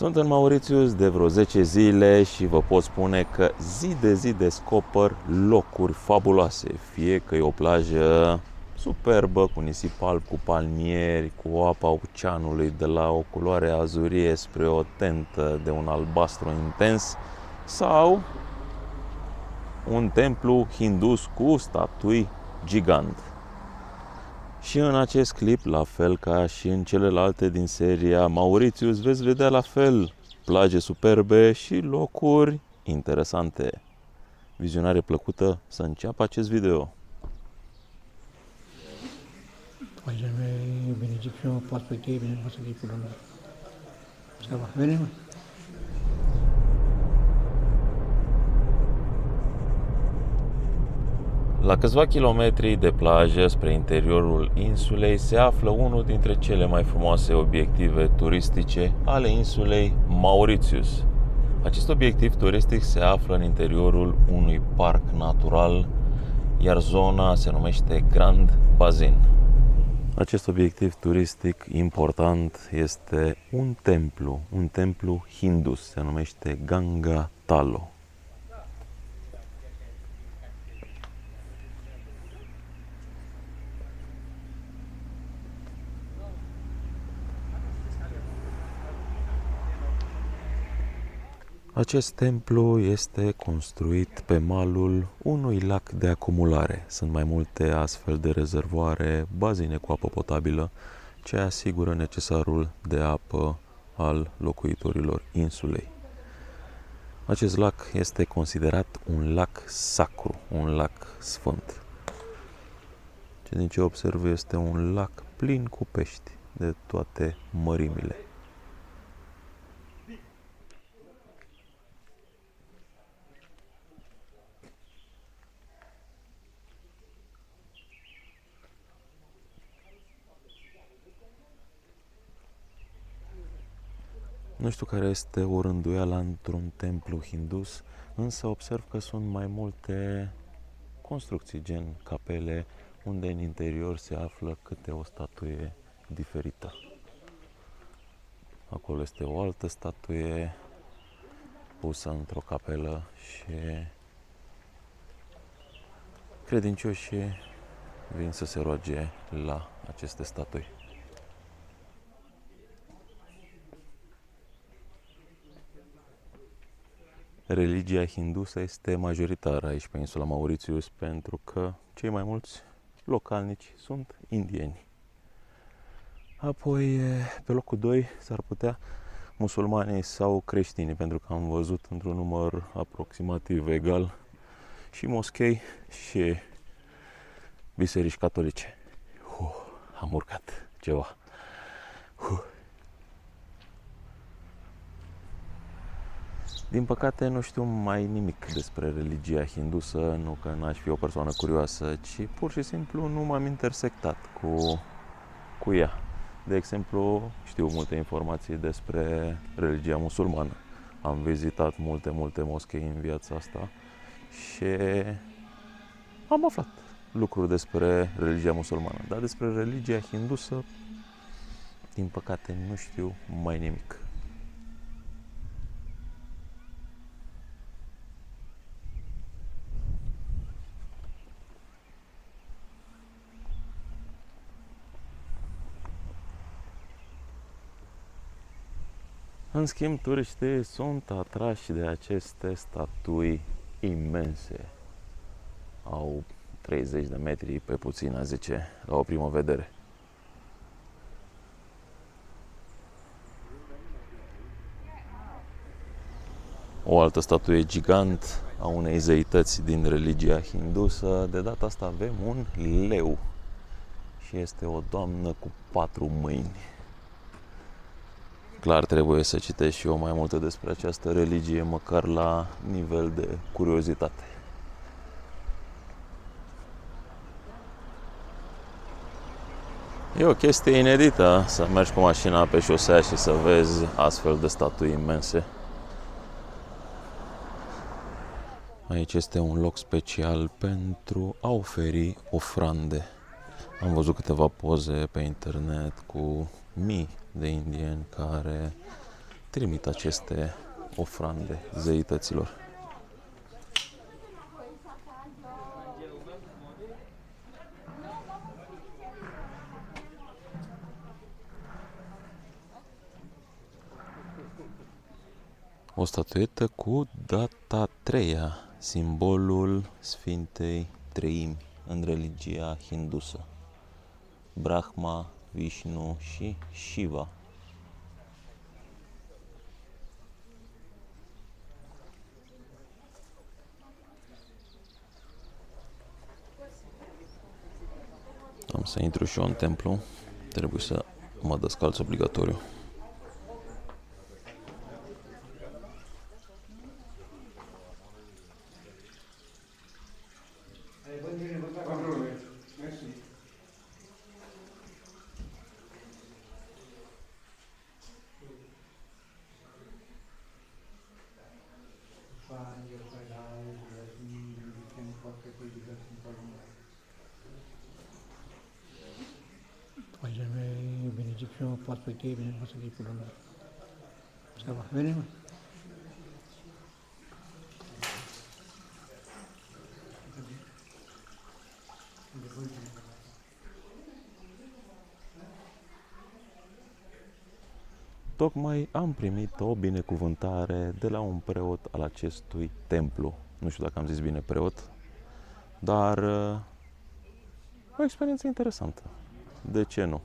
Sunt în Mauritius de vreo 10 zile și vă pot spune că zi de zi descoper locuri fabuloase. Fie că e o plajă superbă, cu nisip alb, cu palmieri, cu apa oceanului de la o culoare azurie spre o tentă de un albastru intens, sau un templu hindus cu statui gigant. Și în acest clip, la fel ca și în celelalte din seria Mauritius, veți vedea la fel plaje superbe și locuri interesante. Vizionare plăcută să înceapă acest video. Păi jamais bénédiction, prospérité, bénédiction pour l'honneur. Ça va, venez. moi. La câțiva kilometri de plajă spre interiorul insulei se află unul dintre cele mai frumoase obiective turistice ale insulei Mauritius. Acest obiectiv turistic se află în interiorul unui parc natural, iar zona se numește Grand Bazin. Acest obiectiv turistic important este un templu, un templu hindus, se numește Ganga Talo. Acest templu este construit pe malul unui lac de acumulare. Sunt mai multe astfel de rezervoare, bazine cu apă potabilă, ce asigură necesarul de apă al locuitorilor insulei. Acest lac este considerat un lac sacru, un lac sfânt. Ce din ce observ este un lac plin cu pești de toate mărimile. Nu știu care este o rânduială într-un templu hindus, însă observ că sunt mai multe construcții, gen capele, unde în interior se află câte o statuie diferită. Acolo este o altă statuie pusă într-o capelă și credincioșii vin să se roage la aceste statui. Religia hindusă este majoritară aici pe insula Mauritius pentru că cei mai mulți localnici sunt indieni. Apoi, pe locul 2 s-ar putea musulmanii sau creștinii, pentru că am văzut într-un număr aproximativ egal și moschei și biserici catolice. Uh, am urcat ceva. Uh. Din păcate nu știu mai nimic despre religia hindusă, nu că n-aș fi o persoană curioasă, ci pur și simplu nu m-am intersectat cu, cu ea. De exemplu, știu multe informații despre religia musulmană. Am vizitat multe, multe moschei în viața asta și am aflat lucruri despre religia musulmană, dar despre religia hindusă, din păcate, nu știu mai nimic. În schimb, turiștii sunt atrași de aceste statui imense. Au 30 de metri pe puțin, a zice, la o primă vedere. O altă statuie gigant a unei zeități din religia hindusă. De data asta avem un leu și este o doamnă cu patru mâini. Clar trebuie să citesc și eu mai multe despre această religie, măcar la nivel de curiozitate. E o chestie inedită să mergi cu mașina pe șosea și să vezi astfel de statui imense. Aici este un loc special pentru a oferi ofrande. Am văzut câteva poze pe internet cu mii de indieni care trimit aceste ofrande zeităților. O statuetă cu data treia, simbolul Sfintei Treimi în religia hindusă. Brahma, Vishnu și Shiva. Am să intru și eu în templu. Trebuie să mă descalț obligatoriu. Păi mei, benedicțiu, poți pe tine, bine să fii cu Domnul. Să va, veni, mă. Tocmai am primit o binecuvântare de la un preot al acestui templu. Nu știu dacă am zis bine preot, dar uh, o experiență interesantă. De ce nu?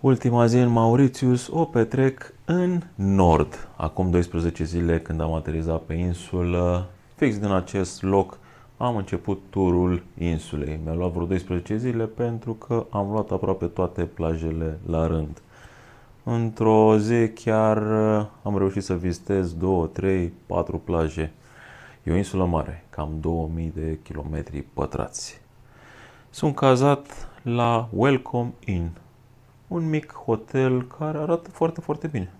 Ultima zi în Mauritius o petrec în nord. Acum 12 zile când am aterizat pe insulă, fix din acest loc am început turul insulei. Mi-a luat vreo 12 zile pentru că am luat aproape toate plajele la rând. Într-o zi chiar uh, am reușit să vizitez 2, 3, 4 plaje. E o insulă mare, cam 2000 de kilometri pătrați. Sunt cazat la Welcome Inn, un mic hotel care arată foarte, foarte bine.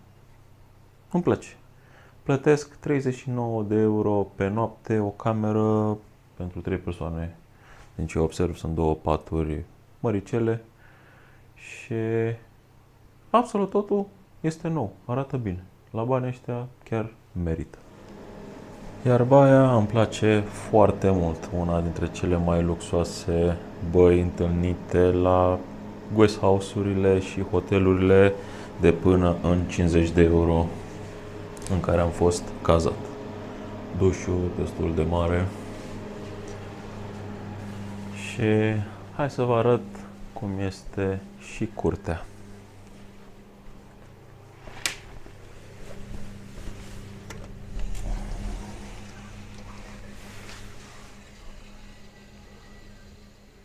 Îmi place. Plătesc 39 de euro pe noapte, o cameră pentru 3 persoane. Din ce observ sunt două paturi măricele și absolut totul este nou, arată bine. La bani ăștia chiar merită. Iar baia îmi place foarte mult, una dintre cele mai luxoase băi întâlnite la guest house-urile și hotelurile de până în 50 de euro în care am fost cazat. Dușul destul de mare. Și hai să vă arăt cum este și curtea.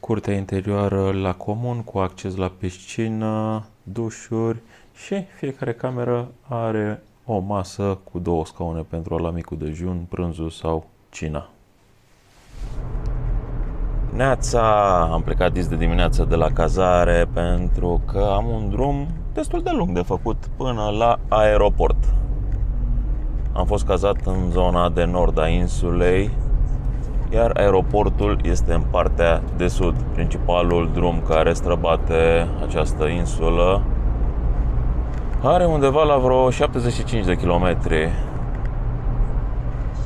Curtea interioară la comun cu acces la piscină, dușuri și fiecare cameră are o masă cu două scaune pentru la micul dejun, prânzul sau cina. Neața, am plecat dis de dimineață de la cazare pentru că am un drum destul de lung de făcut până la aeroport. Am fost cazat în zona de nord a insulei, iar aeroportul este în partea de sud. Principalul drum care străbate această insulă are undeva la vreo 75 de kilometri.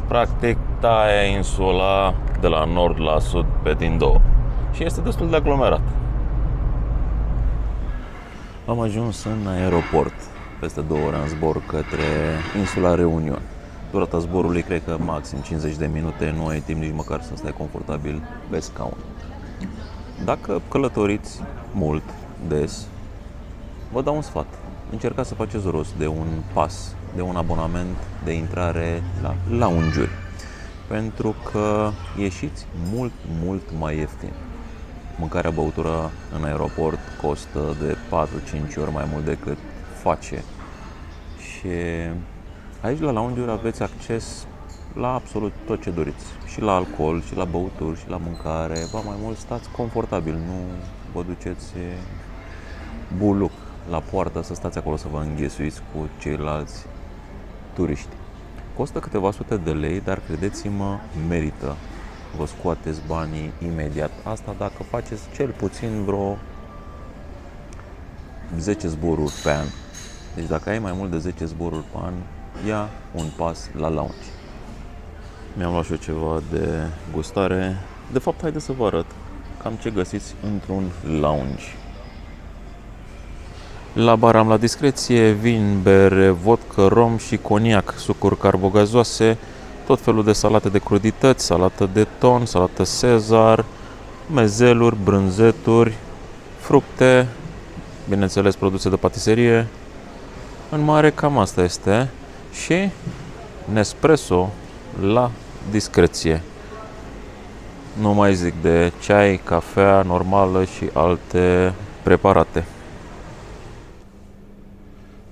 Practic taie insula de la nord la sud pe din două și este destul de aglomerat. Am ajuns în aeroport peste două ore în zbor către insula Reunion. Durata zborului cred că maxim 50 de minute, nu ai timp nici măcar să stai confortabil pe scaun. Dacă călătoriți mult, des, vă dau un sfat. Încercați să faceți rost de un pas, de un abonament de intrare la lounge pentru că ieșiți mult, mult mai ieftin. Mâncarea, băutura în aeroport costă de 4-5 ori mai mult decât face. Și aici la lounge aveți acces la absolut tot ce doriți. Și la alcool, și la băuturi, și la mâncare. Ba mai mult stați confortabil, nu vă duceți buluc la poartă să stați acolo să vă înghesuiți cu ceilalți turiști. Costă câteva sute de lei, dar credeți-mă, merită. Vă scoateți banii imediat. Asta dacă faceți cel puțin vreo 10 zboruri pe an. Deci dacă ai mai mult de 10 zboruri pe an, ia un pas la lounge. Mi-am luat și eu ceva de gustare. De fapt, haideți să vă arăt cam ce găsiți într-un lounge. La bar am la discreție vin, bere, vodka, rom și coniac, sucuri carbogazoase, tot felul de salate de crudități, salată de ton, salată Cezar, mezeluri, brânzeturi, fructe, bineînțeles produse de patiserie. În mare cam asta este și Nespresso la discreție. Nu mai zic de ceai, cafea normală și alte preparate.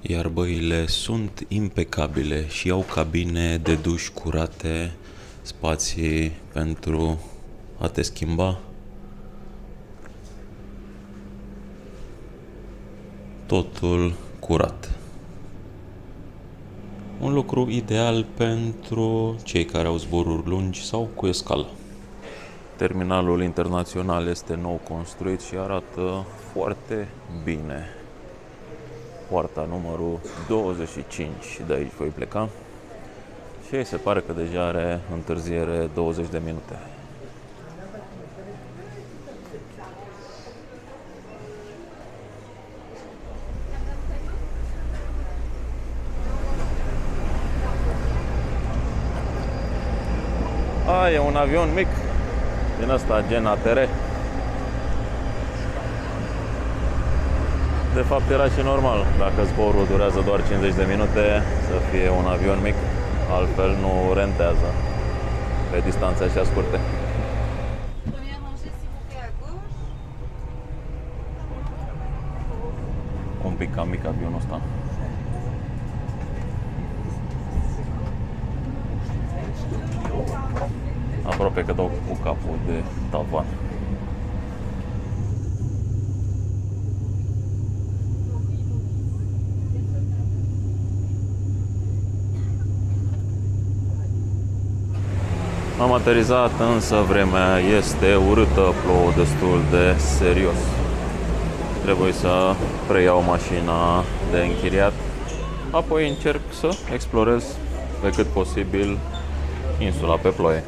Iar băile sunt impecabile și au cabine de duș curate, spații pentru a te schimba. Totul curat. Un lucru ideal pentru cei care au zboruri lungi sau cu escală. Terminalul internațional este nou construit și arată foarte bine. Poarta numărul 25 de aici voi pleca și se pare că deja are întârziere 20 de minute. E un avion mic din ăsta, gen ATR. De fapt era și normal, dacă zborul durează doar 50 de minute, să fie un avion mic, altfel nu rentează pe distanțe așa scurte. Première rangée, s'il vous plaît, à gauche. Un pic cam mic avionul ăsta. Aproape că dau cu capul de tavan. Am aterizat, însă vremea este urâtă, plouă destul de serios. Trebuie să preiau mașina de închiriat, apoi încerc să explorez pe cât posibil insula pe ploaie.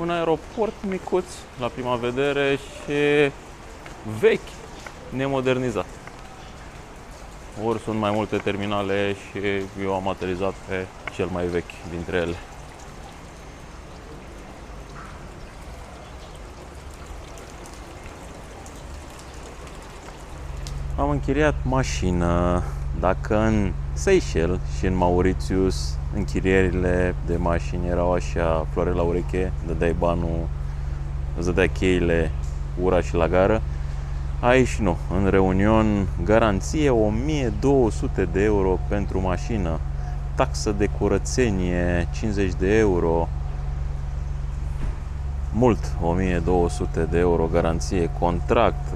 Un aeroport micuț la prima vedere și vechi, nemodernizat. Ori sunt mai multe terminale și eu am aterizat pe cel mai vechi dintre ele. Am închiriat mașină. Dacă în Seychelles și în Mauritius închirierile de mașini erau așa, floare la ureche, dădeai banul, îți dădea cheile, ura și la gară, Aici nu, în Reunion, garanție 1200 de euro pentru mașină, taxă de curățenie 50 de euro, mult 1200 de euro garanție, contract,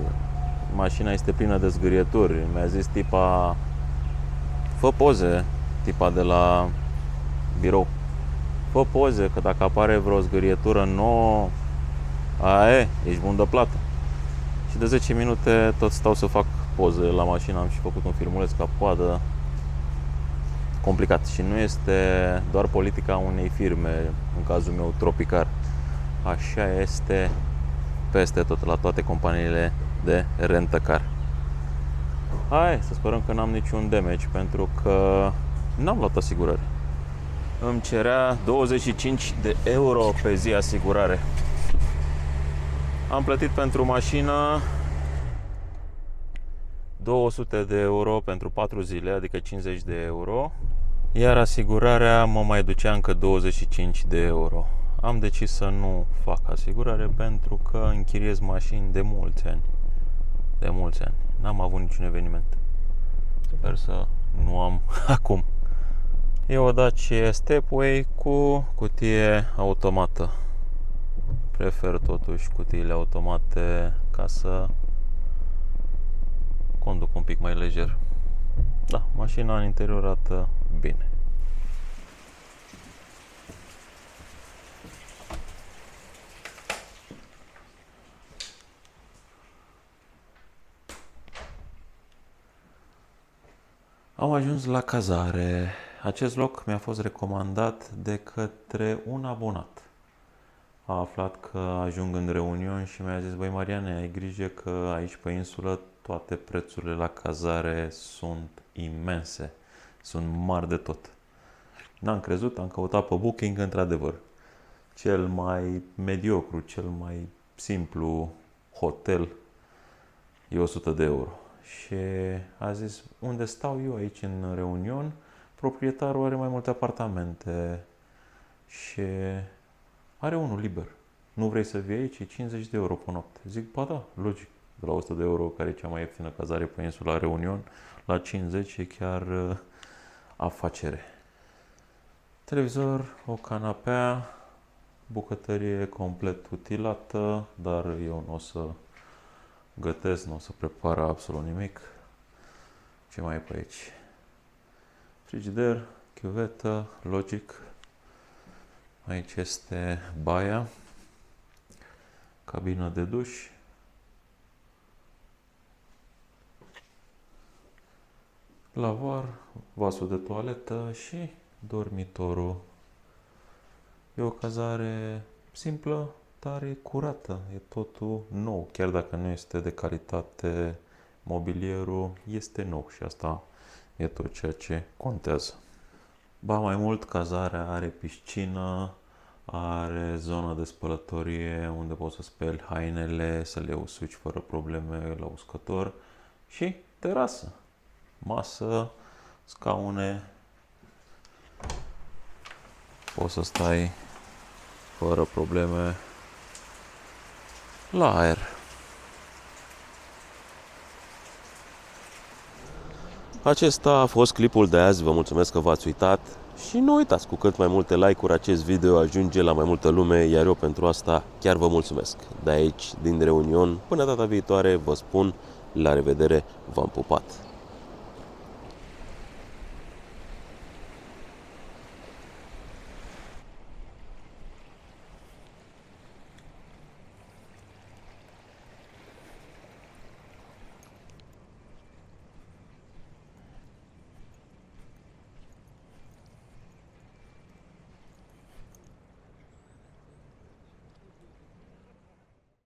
mașina este plină de zgârieturi. Mi-a zis tipa, fă poze, tipa de la birou. Fă poze, că dacă apare vreo zgârietură nouă, aia e, ești bun de plată. Și de 10 minute tot stau să fac poze la mașină, am și făcut un filmuleț ca poadă complicat și nu este doar politica unei firme, în cazul meu Tropicar. Așa este peste tot, la toate companiile de rent-a-car. Hai, să sperăm că n-am niciun damage, pentru că n-am luat asigurare. Îmi cerea 25 de euro pe zi asigurare. Am plătit pentru mașină 200 de euro pentru 4 zile, adică 50 de euro. Iar asigurarea mă mai ducea încă 25 de euro. Am decis să nu fac asigurare pentru că închiriez mașini de mulți ani. De mulți ani. N-am avut niciun eveniment. Sper să nu am acum. E o Dacia Stepway cu cutie automată prefer totuși cutiile automate ca să conduc un pic mai lejer. Da, mașina în interior arată bine. Am ajuns la cazare. Acest loc mi-a fost recomandat de către un abonat. A aflat că ajung în reunion și mi-a zis, băi Mariane, ai grijă că aici pe insulă toate prețurile la cazare sunt imense, sunt mari de tot. N-am crezut, am căutat pe Booking, într-adevăr. Cel mai mediocru, cel mai simplu hotel e 100 de euro. Și a zis, unde stau eu aici în Reunion, proprietarul are mai multe apartamente și are unul liber. Nu vrei să vii aici? E 50 de euro pe noapte. Zic, ba da, logic. De la 100 de euro, care e cea mai ieftină cazare pe insula Reunion, la 50 e chiar uh, afacere. Televizor, o canapea, bucătărie complet utilată, dar eu nu o să gătesc, nu o să prepar absolut nimic. Ce mai e pe aici? Frigider, chiuvetă, logic. Aici este baia, cabina de duș. Lavar, vasul de toaletă și dormitorul. E o cazare simplă, dar e curată, e totul nou. Chiar dacă nu este de calitate mobilierul, este nou și asta e tot ceea ce contează. Ba mai mult, cazarea are piscină, are zonă de spălătorie unde poți să speli hainele, să le usuci fără probleme la uscător. Și terasă, masă, scaune, poți să stai fără probleme la aer. Acesta a fost clipul de azi, vă mulțumesc că v-ați uitat și nu uitați, cu cât mai multe like-uri acest video ajunge la mai multă lume, iar eu pentru asta chiar vă mulțumesc. De aici, din Reunion, până data viitoare, vă spun la revedere, v-am pupat!